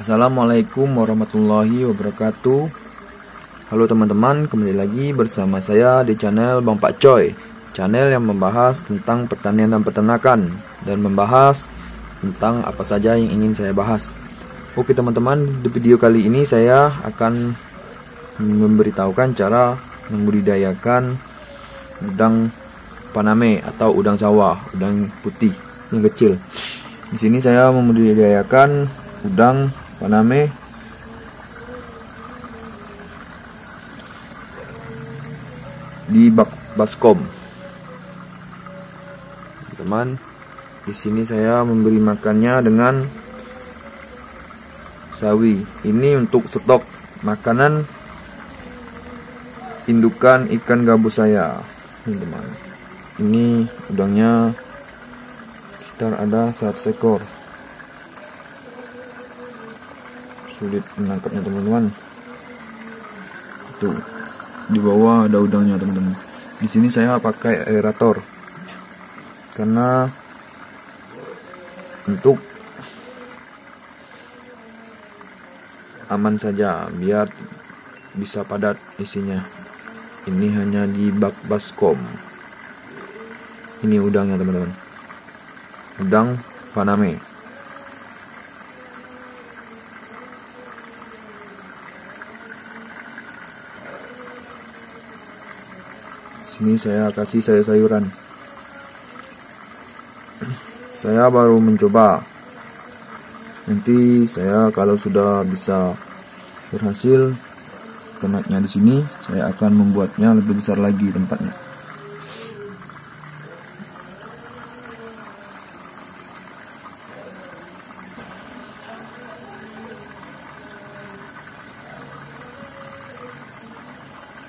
Assalamualaikum warahmatullahi wabarakatuh. Halo teman-teman, kembali lagi bersama saya di channel Bang Pak Coy. Channel yang membahas tentang pertanian dan peternakan Dan membahas tentang apa saja yang ingin saya bahas. Oke teman-teman, di video kali ini saya akan memberitahukan cara membudidayakan udang paname atau udang sawah, udang putih yang kecil. Di sini saya membudidayakan udang Paname di bak baskom. Teman di sini saya memberi makannya dengan sawi. Ini untuk stok makanan indukan ikan gabus saya. Teman. Ini udangnya sekitar ada 100 ekor sulit menangkapnya teman-teman. Tuh di bawah ada udangnya teman-teman. Di sini saya pakai aerator. Karena untuk aman saja biar bisa padat isinya. Ini hanya di bak baskom. Ini udangnya teman-teman. Udang paname sini saya kasih sayur-sayuran saya baru mencoba. Nanti saya kalau sudah bisa berhasil ternaknya di sini saya akan membuatnya lebih besar lagi tempatnya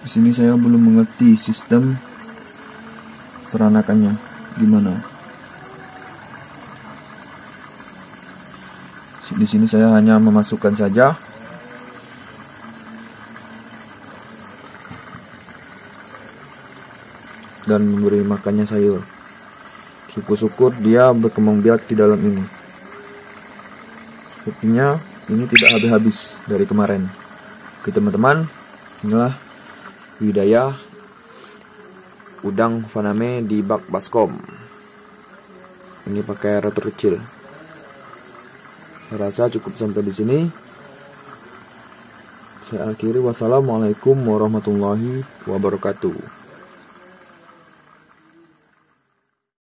Di sini saya belum mengerti sistem peranakannya gimana. Di sini saya hanya memasukkan saja dan memberi makannya sayur. Syukur-syukur dia berkembang biak di dalam ini. Sepertinya ini tidak habis-habis dari kemarin. Oke teman-teman, inilah Widaya udang faname di bak baskom. Ini pakai rotor kecil. Saya rasa cukup sampai di sini. Saya akhiri. Wassalamualaikum warahmatullahi wabarakatuh